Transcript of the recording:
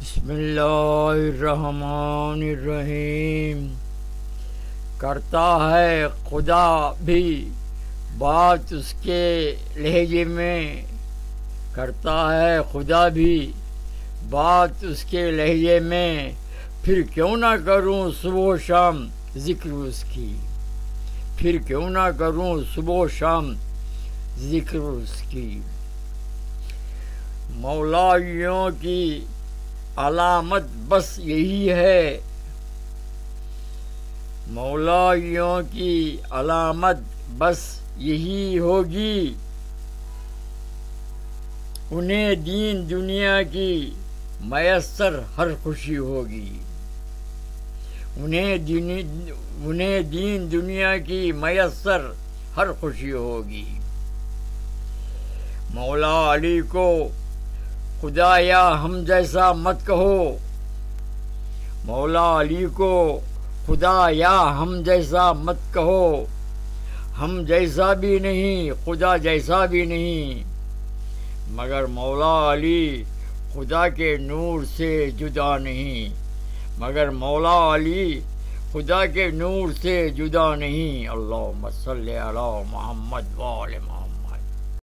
بسم اللہ الرحمن الرحیم۔ کرتا ہے خدا بھی بات اس کے لہجے میں۔ کرتا ہے خدا بھی بات اس کے لہجے میں۔ پھر کیوں نہ کروں صبح و شام ذکر اس کی۔ پھر کیوں نہ کروں صبح و شام ذکر اس کی۔ مولائیوں کی علامت بس یہی ہے۔ مولائیوں کی علامت بس یہی ہوگی۔ انہیں دین دنیا کی میسر ہر خوشی ہوگی۔ انہیں دین انہیں دین دنیا کی میسر ہر خوشی ہوگی۔ مولا علی کو خدا یا ہم جیسا مت کہو۔ مولا علی کو خدا یا ہم جیسا مت کہو۔ ہم جیسا بھی نہیں، خدا جیسا بھی نہیں۔ مگر مولا علی خدا کے نور سے جدا نہیں۔ مگر مولا علی خدا کے نور سے جدا نہیں۔ اللہ مسل علی محمد وال محمد۔